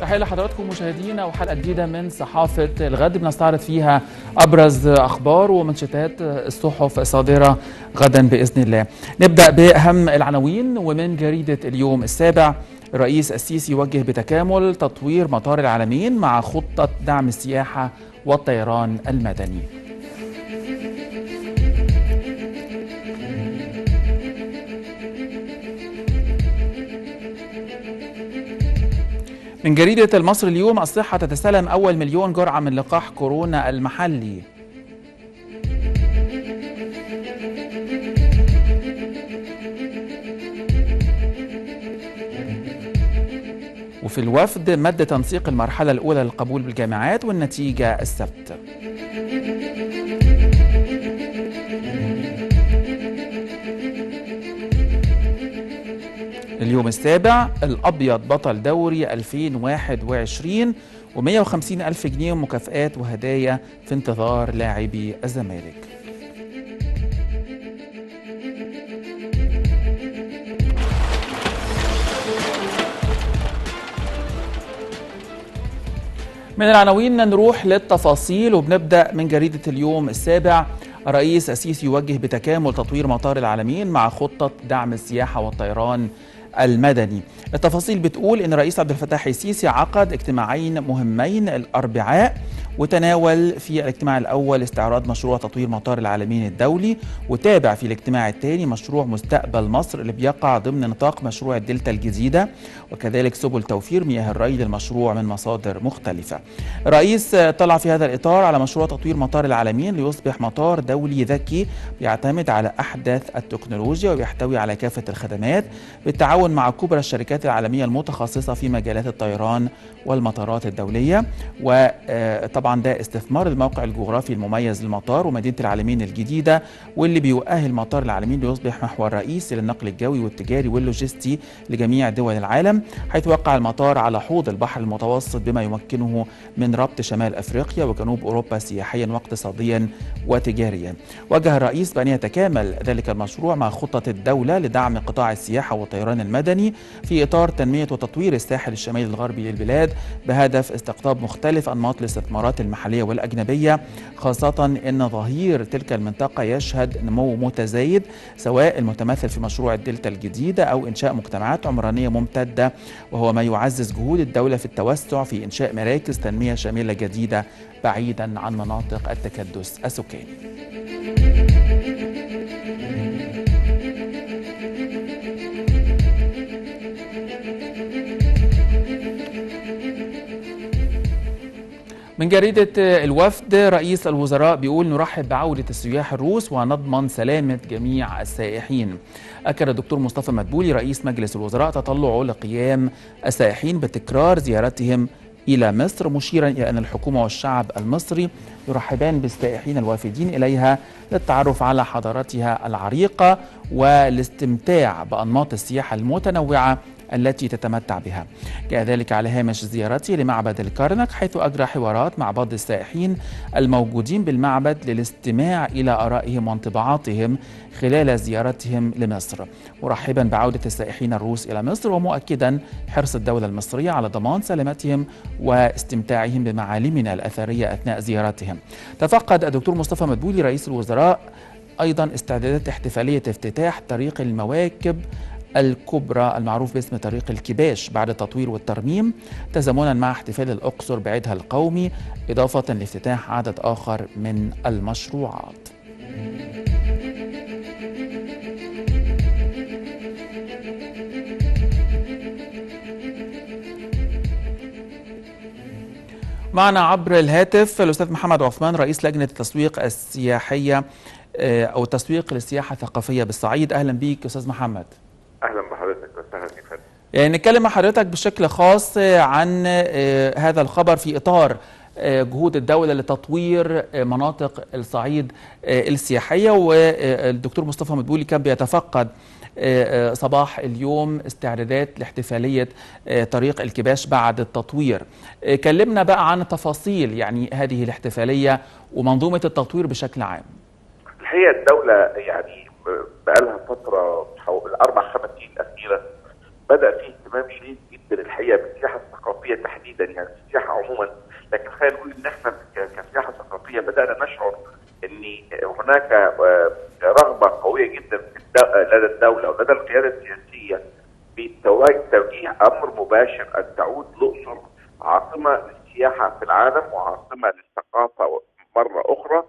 تحية لحضراتكم مشاهدينا وحلقة جديدة من صحافة الغد بنستعرض فيها أبرز أخبار ومنشطات الصحف الصادرة غدا بإذن الله. نبدأ بأهم العناوين ومن جريدة اليوم السابع الرئيس السيسي يوجه بتكامل تطوير مطار العالمين مع خطة دعم السياحة والطيران المدني. من جريدة المصري اليوم الصحة تتسلم أول مليون جرعة من لقاح كورونا المحلي. وفي الوفد مد تنسيق المرحلة الأولى للقبول بالجامعات والنتيجة السبت. اليوم السابع الأبيض بطل دوري 2021 و150 ألف جنيه مكافآت وهدايا في انتظار لاعبي الزمالك. من العناوين نروح للتفاصيل وبنبدأ من جريدة اليوم السابع. الرئيس السيسي يوجه بتكامل تطوير مطار العالمين مع خطة دعم السياحة والطيران. المدني. التفاصيل بتقول إن الرئيس عبد الفتاح السيسي عقد اجتماعين مهمين الأربعاء وتناول في الاجتماع الأول استعراض مشروع تطوير مطار العالمين الدولي وتابع في الاجتماع الثاني مشروع مستقبل مصر اللي بيقع ضمن نطاق مشروع الدلتا الجديده وكذلك سبل توفير مياه الري للمشروع من مصادر مختلفة. الرئيس طلع في هذا الإطار على مشروع تطوير مطار العالمين ليصبح مطار دولي ذكي بيعتمد على أحدث التكنولوجيا ويحتوي على كافة الخدمات بالتعاون مع كبرى الشركات العالمية المتخصصة في مجالات الطيران والمطارات الدولية وطبعا طبعا ده استثمار الموقع الجغرافي المميز للمطار ومدينة العالمين الجديدة واللي بيؤهل مطار العالمين ليصبح محور رئيسي للنقل الجوي والتجاري واللوجستي لجميع دول العالم حيث وقع المطار على حوض البحر المتوسط بما يمكنه من ربط شمال أفريقيا وجنوب أوروبا سياحيا واقتصاديا وتجاريا. وجه الرئيس بأن يتكامل ذلك المشروع مع خطة الدولة لدعم قطاع السياحة والطيران المدني في إطار تنمية وتطوير الساحل الشمالي الغربي للبلاد بهدف استقطاب مختلف أنماط الاستثمارات المحلية والأجنبية خاصة أن ظهير تلك المنطقة يشهد نمو متزايد سواء المتمثل في مشروع الدلتا الجديدة أو إنشاء مجتمعات عمرانية ممتدة وهو ما يعزز جهود الدولة في التوسع في إنشاء مراكز تنمية شاملة جديدة بعيدا عن مناطق التكدس السكاني. من جريدة الوفد رئيس الوزراء بيقول نرحب بعودة السياح الروس ونضمن سلامة جميع السائحين. أكد الدكتور مصطفى مدبولي رئيس مجلس الوزراء تطلعه لقيام السائحين بتكرار زيارتهم إلى مصر مشيرا إلى أن الحكومة والشعب المصري يرحبان بالسائحين الوافدين إليها للتعرف على حضارتها العريقة والاستمتاع بأنماط السياحة المتنوعة التي تتمتع بها. جاء ذلك على هامش زيارته لمعبد الكرنك حيث أجرى حوارات مع بعض السائحين الموجودين بالمعبد للاستماع إلى آرائهم وانطباعاتهم خلال زيارتهم لمصر. مرحبا بعودة السائحين الروس إلى مصر ومؤكدا حرص الدولة المصرية على ضمان سلامتهم واستمتاعهم بمعالمنا الأثرية أثناء زيارتهم. تفقد الدكتور مصطفى مدبولي رئيس الوزراء أيضا استعدادات احتفالية افتتاح طريق المواكب الكبرى المعروف باسم طريق الكباش بعد التطوير والترميم تزامنا مع احتفال الأقصر بعيدها القومي إضافة لافتتاح عدد آخر من المشروعات. معنا عبر الهاتف الأستاذ محمد عثمان رئيس لجنة التسويق السياحية أو التسويق للسياحة الثقافية بالصعيد. أهلا بيك أستاذ محمد. أهلا بحضرتك وسهلا يا فندم. يعني نتكلم مع حضرتك بشكل خاص عن هذا الخبر في إطار جهود الدولة لتطوير مناطق الصعيد السياحية. والدكتور مصطفى مدبولي كان بيتفقد صباح اليوم استعدادات لاحتفالية طريق الكباش بعد التطوير. كلمنا بقى عن تفاصيل يعني هذه الاحتفالية ومنظومة التطوير بشكل عام. الحقيقة الدولة يعني بقالها فترة حوالي الأربع خمس سنين الأخيرة بدأ في اهتمام شديد جدا الحقيقة بالسياحة الثقافية تحديدا يعني السياحة عموما. لكن خلينا نقول إن إحنا كسياحة ثقافية بدأنا نشعر إن هناك رغبة قوية جدا لدى الدولة ولدى القيادة السياسية بتوجيه أمر مباشر أن تعود الأقصر عاصمة للسياحة في العالم وعاصمة للثقافة مرة أخرى.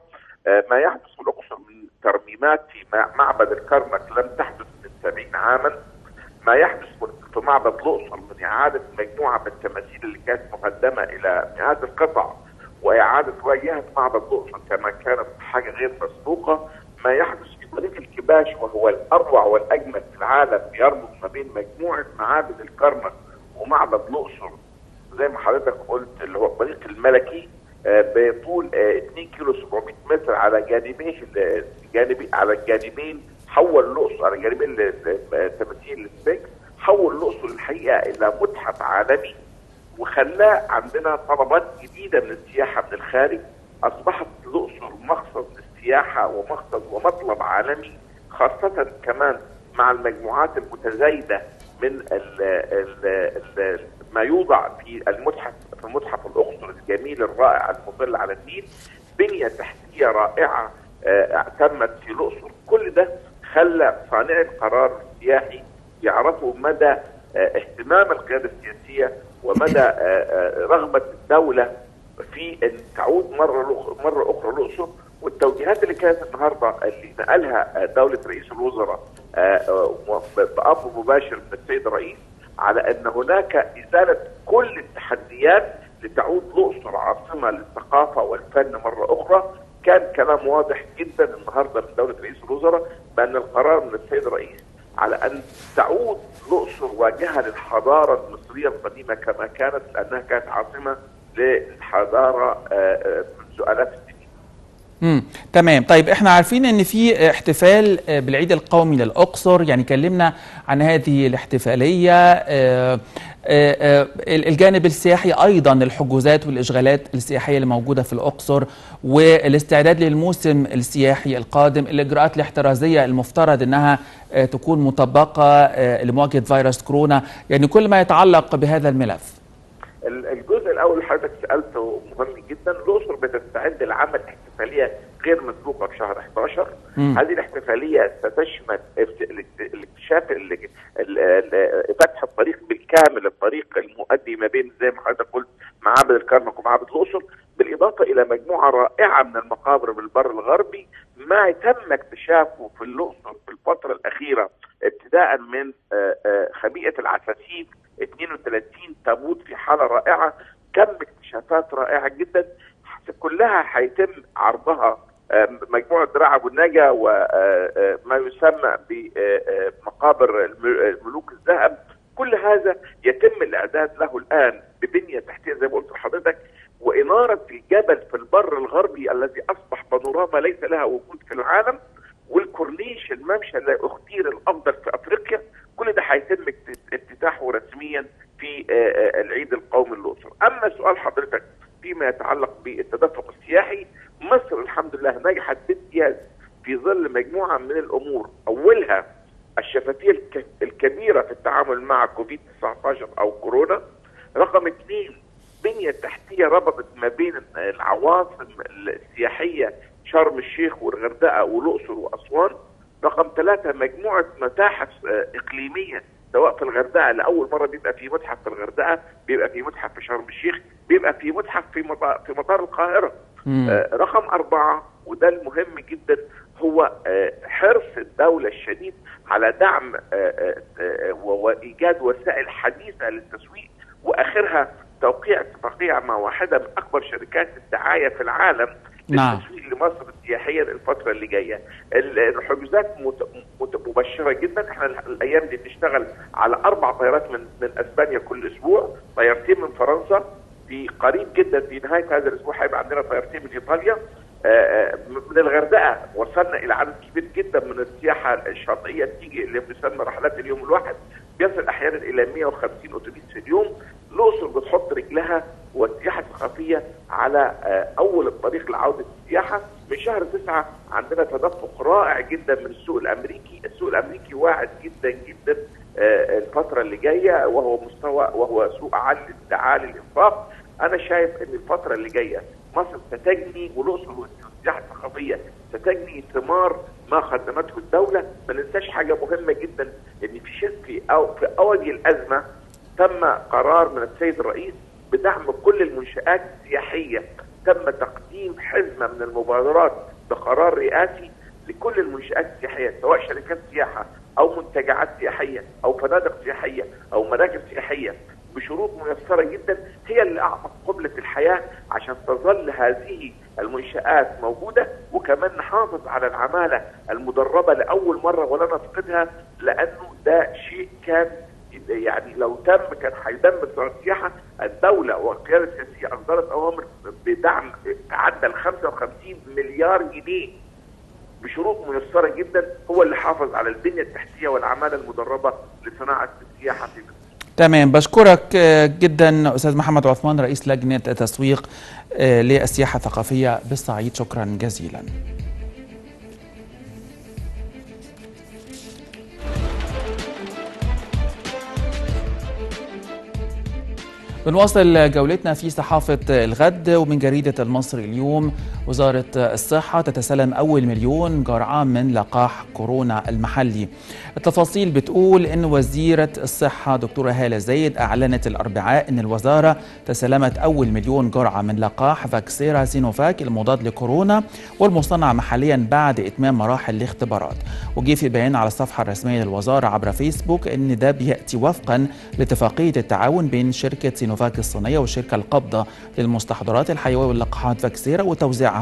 ما يحدث في الاقصر من ترميمات في معبد الكرنك لم تحدث من 70 عاما. ما يحدث في معبد الاقصر من إعادة مجموعة من التماثيل اللي كانت مقدمة إلى مئات القطع وإعادة واجهه معبد الاقصر كما كانت حاجة غير مسبوقة. ما يحدث في طريق الكباش وهو الأروع والأجمل في العالم يربط ما بين مجموعة معابد الكرنك ومعبد الأقصر. زي ما حضرتك قلت اللي هو الطريق الملكي بطول 2 كيلو 700 متر على جانبيه جانبي على الجانبين حول الأقصر على جانبين تماثيل السفنكس حول الأقصر. الحقيقة إلى متحف عالمي وخلاه عندنا طلبات جديدة من السياحة من الخارج. أصبحت الأقصر مقصد للسياحة ومقصد ومطلب عالمي خاصة كمان مع المجموعات المتزايدة من ال ال ال ما يوضع في المتحف في متحف الاقصر الجميل الرائع المطل على النيل بنية تحتية رائعة آه تمت في الأقصر. كل ده خلى صانعي القرار السياحي يعرفوا مدى آه اهتمام القيادة السياسية ومدى آه رغبة الدولة في إن تعود مرة مرة أخرى الاقصر والتوجيهات اللي كانت النهارده اللي نقلها دولة رئيس الوزراء بامر مباشر من السيد الرئيس على أن هناك إزالة كل التحديات لتعود الاقصر عاصمه للثقافة والفن مرة أخرى كان كلام واضح جدا النهارده من دولة رئيس الوزراء بأن القرار من السيد الرئيس على أن تعود الاقصر واجهه للحضارة المصرية القديمة كما كانت لأنها كانت عاصمة للحضارة منذ آلاف. امم تمام. طيب إحنا عارفين إن في احتفال بالعيد القومي للأقصر. يعني كلمنا عن هذه الاحتفالية. آآ آآ الجانب السياحي أيضا الحجوزات والإشغالات السياحية اللي موجودة في الأقصر والاستعداد للموسم السياحي القادم الإجراءات الاحترازية المفترض إنها تكون مطبقة لمواجهة فيروس كورونا. يعني كل ما يتعلق بهذا الملف. الجزء الأول اللي حضرتك سألته مهم جدا. الأقصر بتستعد لعمل احتفاليه غير مسبوقة في شهر 11 مم. هذه الاحتفالية ستشمل الاكتشاف فتح الطريق بالكامل الطريق المؤدي ما بين زي ما حضرتك قلت معابد الكرنك ومعابد الأقصر بالإضافة إلى مجموعة رائعة من المقابر بالبر الغربي ما تم اكتشافه في الأقصر في الفترة الأخيرة ابتداء من خبيئة العساسيف 32 تابوت في حالة رائعة. كم اكتشافات رائعة جدا. كلها هيتم عرضها مجموعة دراع أبو النجا وما يسمى بمقابر ملوك الذهب. كل هذا يتم الإعداد له الآن ببنية تحتية زي ما قلت لحضرتك وإنارة الجبل في البر الغربي الذي أصبح بانوراما ليس لها وجود في العالم والكورنيش الممشى اللي أختير الأفضل في أفريقيا. كل ده هيتم افتتاحه رسميا في العيد القومي للاقصر أما سؤال حضرتك فيما يتعلق بالتدفق السياحي. مصر الحمد لله نجحت بامتياز في ظل مجموعة من الأمور. أولها الشفافية الكبيرة في التعامل مع كوفيد 19 أو كورونا. رقم اثنين بنية تحتية ربطت ما بين العواصم السياحية شرم الشيخ والغردقة والاقصر وأسوان. رقم ثلاثة مجموعة متاحف إقليمية سواء في الغردقة لأول مرة بيبقى في متحف في الغردقة بيبقى في متحف في شرم الشيخ بيبقى في متحف في مطار في مطار القاهرة. آه رقم أربعة وده المهم جدا هو آه حرص الدولة الشديد على دعم آه وإيجاد وسائل حديثة للتسويق وآخرها توقيع اتفاقيه مع واحدة من أكبر شركات الدعاية في العالم. للتسويق لمصر سياحيا الفترة اللي جاية. الحجوزات مبشرة جدا. إحنا الأيام دي بنشتغل على أربع طيارات من من أسبانيا كل أسبوع. طيارتين من فرنسا. في قريب جدا في نهاية هذا الأسبوع هيبقى عندنا طيارتين من إيطاليا. من الغردقة وصلنا إلى عدد كبير جدا من السياحة الشاطئية. تيجي اللي بنسمى رحلات اليوم الواحد. بيصل أحيانا إلى 150 أتوبيس في اليوم. الأقصر بتحط رجلها والسياحة الثقافية على أول الطريق لعودة السياحة. من شهر تسعة عندنا تدفق رائع جدا من السوق الأمريكي، واعد جدا جدا الفترة اللي جاية وهو مستوى وهو سوق عالي عالي الإنفاق. أنا شايف إن الفترة اللي جاية مصر ستجني والأقصر والسياحة الثقافية ستجني ثمار ما قدمته الدولة. ما ننساش حاجة مهمة جدا إن في في أو في اول الأزمة تم قرار من السيد الرئيس بدعم كل المنشآت السياحيه تم تقديم حزمة من المبادرات بقرار رئاسي لكل المنشآت السياحية سواء شركات سياحة أو منتجعات سياحية أو فنادق سياحية أو مراكز سياحية بشروط ميسرة جدا هي اللي أعطت قبلة الحياة عشان تظل هذه المنشآت موجودة. وكمان نحافظ على العمالة المدربة لأول مرة ولا نفقدها لأنه ده شيء كان يعني لو تم كان هيدمر وزاره السياحه الدولة والقياده السياسية اصدرت أوامر بدعم عدى ال 55 مليار جنيه بشروط ميسرة جدا هو اللي حافظ على البنية التحتية والعمالة المدربة لصناعة السياحة في مصر. تمام بشكرك جدا أستاذ محمد عثمان رئيس لجنة التسويق للسياحة الثقافية بالصعيد شكرا جزيلا. بنواصل جولتنا في صحافة الغد ومن جريدة المصري اليوم وزارة الصحة تتسلم أول مليون جرعة من لقاح كورونا المحلي. التفاصيل بتقول أن وزيرة الصحة دكتورة هالة زيد أعلنت الأربعاء أن الوزارة تسلمت أول مليون جرعة من لقاح فاكسيرا سينوفاك المضاد لكورونا والمصنع محليا بعد إتمام مراحل الاختبارات. وجي في بيان على الصفحة الرسمية للوزارة عبر فيسبوك أن ده بيأتي وفقا لاتفاقية التعاون بين شركة سينوفاك الصينية والشركة القابضة للمستحضرات الحيوية واللقاحات فاكسيرا وتوزيعها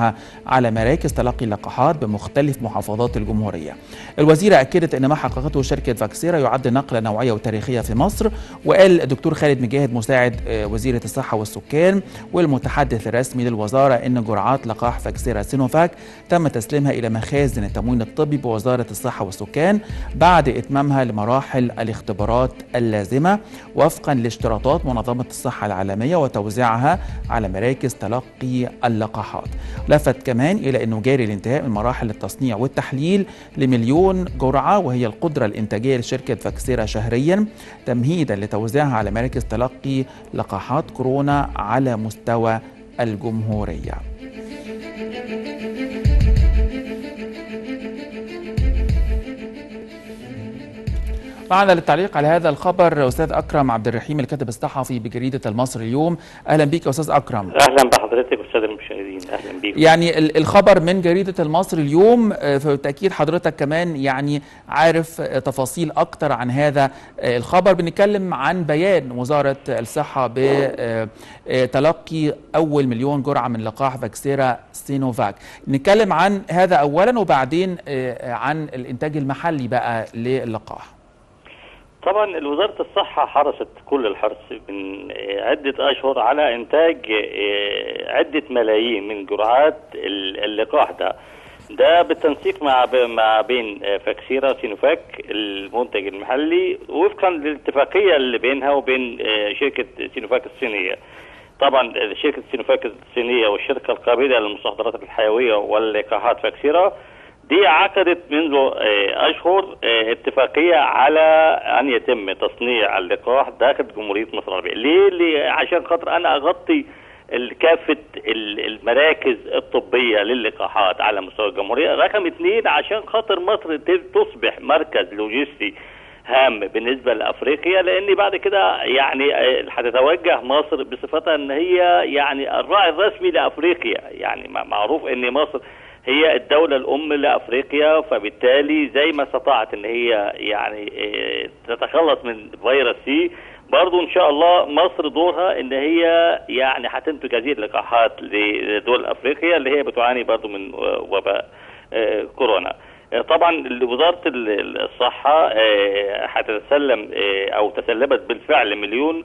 على مراكز تلقي اللقاحات بمختلف محافظات الجمهورية. الوزيرة أكدت أن ما حققته شركة فاكسيرا يعد نقلة نوعية وتاريخية في مصر وقال الدكتور خالد مجاهد مساعد وزيرة الصحة والسكان والمتحدث الرسمي للوزارة أن جرعات لقاح فاكسيرا سينوفاك تم تسليمها إلى مخازن التموين الطبي بوزارة الصحة والسكان بعد إتمامها لمراحل الاختبارات اللازمة وفقا لاشتراطات منظمة الصحة العالمية وتوزيعها على مراكز تلقي اللقاحات. لفت كمان إلى أنه جاري الانتهاء من مراحل التصنيع والتحليل لمليون جرعة وهي القدرة الإنتاجية لشركة فاكسيرا شهريا تمهيدا لتوزيعها على مراكز تلقي لقاحات كورونا على مستوى الجمهورية. معنا للتعليق على هذا الخبر أستاذ أكرم عبد الرحيم الكاتب الصحفي بجريدة المصري اليوم. أهلا بك أستاذ أكرم. أهلا بحضرتك أستاذ المشاهدين. أهلا بيكم. يعني الخبر من جريدة المصري اليوم فبالتأكيد حضرتك كمان يعني عارف تفاصيل أكتر عن هذا الخبر. بنتكلم عن بيان وزارة الصحة بتلقي أول مليون جرعة من لقاح فاكسيرا سينوفاك. نتكلم عن هذا اولا وبعدين عن الإنتاج المحلي بقى للقاح. طبعا وزارة الصحة حرصت كل الحرص من عدة أشهر على إنتاج عدة ملايين من جرعات اللقاح ده. ده بالتنسيق مع مع بين فاكسيرا سينوفاك المنتج المحلي وفقا للاتفاقية اللي بينها وبين شركة سينوفاك الصينية. طبعا شركة سينوفاك الصينية والشركة القابضة للمستحضرات الحيوية واللقاحات فاكسيرا دي عقدت منذ أشهر اتفاقية على أن يتم تصنيع اللقاح داخل جمهورية مصر العربية، ليه؟ ليه؟ عشان خاطر أنا أغطي كافه المراكز الطبية للقاحات على مستوى الجمهورية، رقم اثنين عشان خاطر مصر تصبح مركز لوجستي هام بالنسبة لأفريقيا لأن بعد كده يعني هتتوجه مصر بصفتها إن هي يعني الراعي الرسمي لأفريقيا، يعني معروف إن مصر هي الدولة الأم لأفريقيا فبالتالي زي ما استطاعت إن هي يعني تتخلص من فيروس سي برضو إن شاء الله مصر دورها إن هي يعني هتنتج هذه اللقاحات لدول أفريقيا اللي هي بتعاني برضو من وباء كورونا. طبعا وزارة الصحة هتتسلم أو تسلمت بالفعل مليون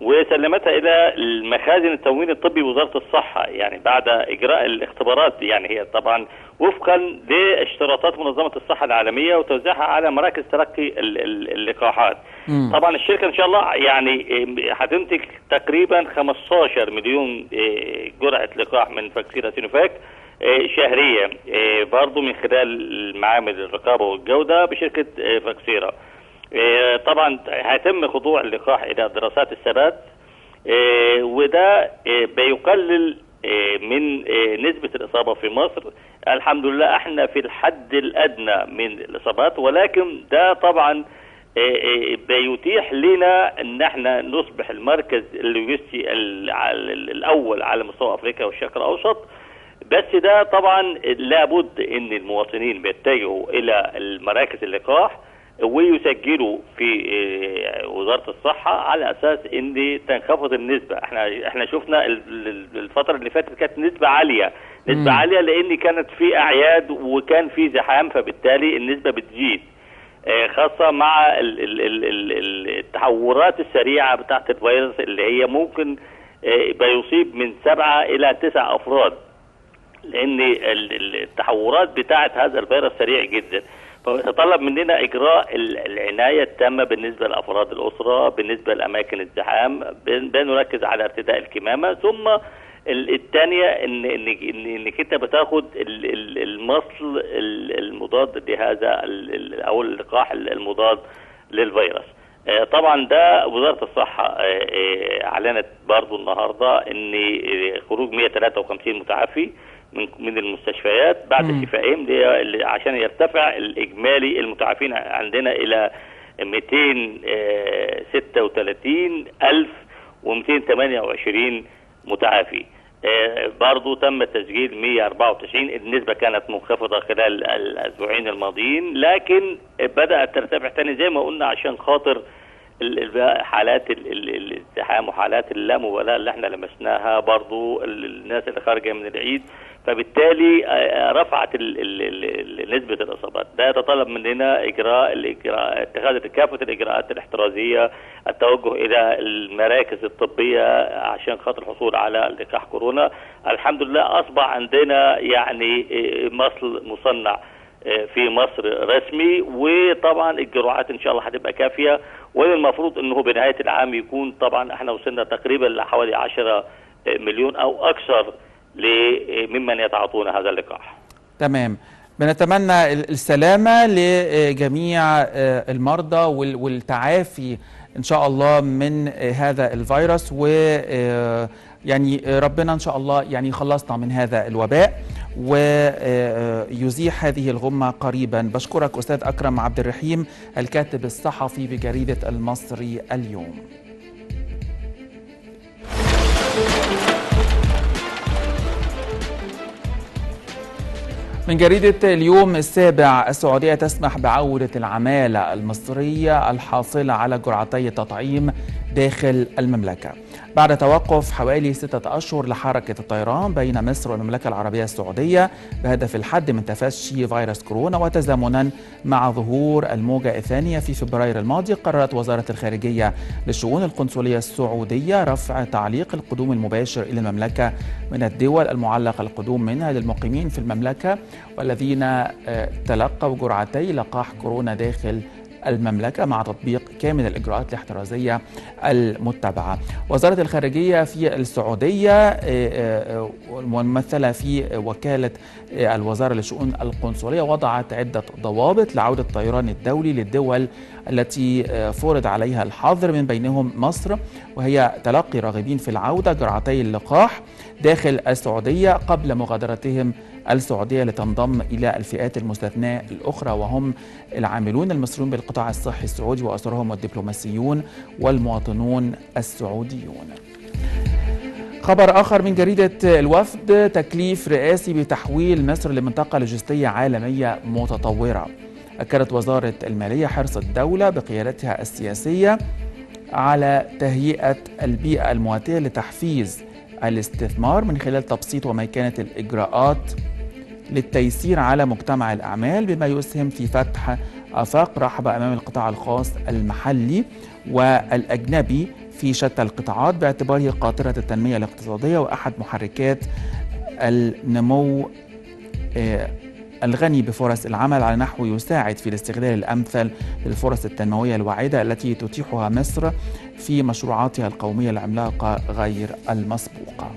وسلمتها إلى المخازن التموين الطبي وزاره الصحة يعني بعد إجراء الاختبارات يعني هي طبعا وفقا لاشتراطات منظمة الصحة العالمية وتوزيعها على مراكز تلقي اللقاحات. مم. طبعا الشركة إن شاء الله يعني هتنتج تقريبا 15 مليون جرعة لقاح من فاكسيرا سينوفاك شهريه برضه من خلال معامل الرقابة والجودة بشركة فاكسيرا طبعا هيتم خضوع اللقاح إلى دراسات الثبات. وده بيقلل من نسبة الإصابة في مصر. الحمد لله إحنا في الحد الأدنى من الإصابات ولكن ده طبعا بيتيح لنا إن إحنا نصبح المركز اللوجستي الأول على مستوى أفريقيا والشرق الأوسط. بس ده طبعا لابد إن المواطنين بيتجهوا إلى المراكز اللقاح. ويسجلوا في وزارة الصحة على أساس إن تنخفض النسبة. إحنا إحنا شفنا الفترة اللي فاتت كانت نسبة عالية. نسبة م. عالية لأن كانت في أعياد وكان في زحام فبالتالي النسبة بتزيد. خاصة مع التحورات السريعة بتاعة الفيروس اللي هي ممكن بيصيب من سبعة إلى تسع أفراد. لأن التحورات بتاعة هذا الفيروس سريع جدا. فيتطلب مننا إجراء العناية التامة بالنسبة لأفراد الأسرة بالنسبة لأماكن الزحام بنركز على ارتداء الكمامة ثم الثانية ان ان إنك أنت بتاخد المصل المضاد لهذا أو اللقاح المضاد للفيروس. طبعا ده وزارة الصحة أعلنت برضو النهاردة إن خروج 153 متعافي من من المستشفيات بعد شفائهم عشان يرتفع الإجمالي المتعافين عندنا إلى 236 ألف و228 متعافي. آه برضو تم تسجيل 194 النسبة كانت منخفضة خلال الأسبوعين الماضيين لكن بدأت ترتفع تاني زي ما قلنا عشان خاطر حالات الازدحام وحالات اللامبالاة اللي إحنا لمسناها برضو الناس اللي خارجة من العيد فبالتالي رفعت نسبة الإصابات. ده يتطلب مننا إجراء الإجراء اتخاذ كافة الإجراءات الاحترازية التوجه إلى المراكز الطبية عشان خاطر الحصول على لقاح كورونا. الحمد لله أصبح عندنا يعني مصل مصنع في مصر رسمي وطبعا الجرعات إن شاء الله هتبقى كافية. والمفروض إنه بنهاية العام يكون طبعا إحنا وصلنا تقريبا لحوالي 10 مليون أو أكثر ممن يتعاطون هذا اللقاح. تمام. بنتمنى السلامة لجميع المرضى والتعافي إن شاء الله من هذا الفيروس و يعني ربنا إن شاء الله يعني خلصنا من هذا الوباء ويزيح هذه الغمة قريبا بشكرك أستاذ أكرم عبد الرحيم الكاتب الصحفي بجريدة المصري اليوم من جريدة اليوم السابع السعودية تسمح بعودة العمالة المصرية الحاصلة على جرعتي التطعيم داخل المملكة. بعد توقف حوالي ستة أشهر لحركة الطيران بين مصر والمملكة العربية السعودية بهدف الحد من تفشي فيروس كورونا وتزامنا مع ظهور الموجة الثانية في فبراير الماضي قررت وزارة الخارجية للشؤون القنصلية السعودية رفع تعليق القدوم المباشر إلى المملكة من الدول المعلق القدوم منها للمقيمين في المملكة والذين تلقوا جرعتي لقاح كورونا داخل المملكة مع تطبيق كامل الإجراءات الاحترازية المتبعة. وزارة الخارجية في السعودية ممثلة في وكالة الوزارة للشؤون القنصلية وضعت عدة ضوابط لعودة الطيران الدولي للدول التي فرض عليها الحظر من بينهم مصر. وهي تلقي راغبين في العودة جرعتي اللقاح داخل السعودية قبل مغادرتهم السعودية لتنضم إلى الفئات المستثناة الأخرى وهم العاملون المصريون بالقطاع الصحي السعودي وأسرهم والدبلوماسيون والمواطنون السعوديون. خبر آخر من جريدة الوفد تكليف رئاسي بتحويل مصر لمنطقة لوجستية عالمية متطورة. أكدت وزارة المالية حرص الدولة بقيادتها السياسية على تهيئة البيئة المواتية لتحفيز الاستثمار من خلال تبسيط وميكنة الإجراءات للتيسير على مجتمع الأعمال بما يسهم في فتح آفاق رحبة أمام القطاع الخاص المحلي والأجنبي في شتى القطاعات باعتباره قاطرة التنمية الاقتصادية وأحد محركات النمو الغني بفرص العمل على نحو يساعد في الاستغلال الأمثل للفرص التنموية الواعدة التي تتيحها مصر في مشروعاتها القومية العملاقة غير المسبوقة.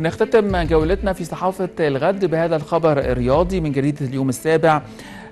بنختتم جولتنا في صحافة الغد بهذا الخبر الرياضي من جريدة اليوم السابع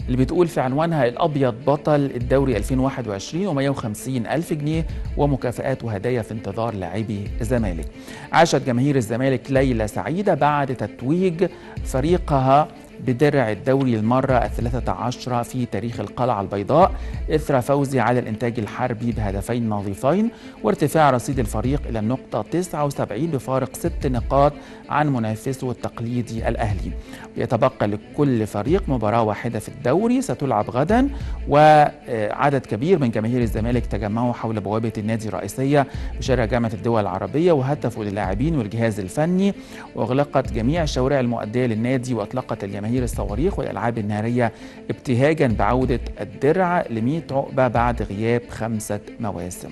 اللي بتقول في عنوانها الأبيض بطل الدوري 2021 و150 ألف جنيه ومكافآت وهدايا في انتظار لاعبي الزمالك. عاشت جماهير الزمالك ليلة سعيدة بعد تتويج فريقها بدرع الدوري المرة الثلاثة عشرة في تاريخ القلعة البيضاء إثر فوزه على الإنتاج الحربي بهدفين نظيفين وارتفاع رصيد الفريق إلى النقطة 79 بفارق ست نقاط عن منافسه التقليدي الأهلي. يتبقى لكل فريق مباراة واحدة في الدوري ستلعب غدا وعدد كبير من جماهير الزمالك تجمعوا حول بوابة النادي الرئيسية بشارع جامعة الدول العربية وهتفوا للاعبين والجهاز الفني وأغلقت جميع الشوارع المؤدية للنادي وأطلقت الجماهير الصواريخ والألعاب النارية ابتهاجا بعودة الدرع ل عقبة بعد غياب خمسة مواسم.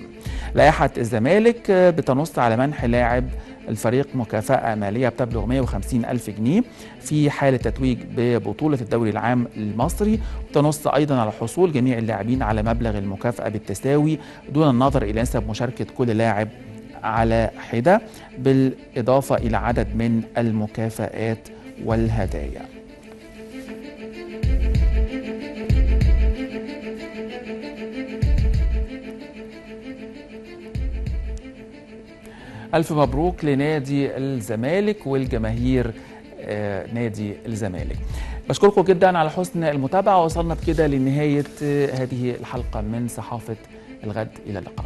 لائحة الزمالك بتنص على منح لاعب الفريق مكافأة مالية بتبلغ 150 ألف جنيه في حالة تتويج ببطولة الدوري العام المصري. وتنص أيضا على حصول جميع اللاعبين على مبلغ المكافأة بالتساوي دون النظر إلى نسب مشاركة كل لاعب على حدة بالإضافة إلى عدد من المكافآت والهدايا. ألف مبروك لنادي الزمالك والجماهير آه نادي الزمالك. بشكركم جدا على حسن المتابعة وصلنا بكده لنهاية هذه الحلقة من صحافة الغد. إلى اللقاء.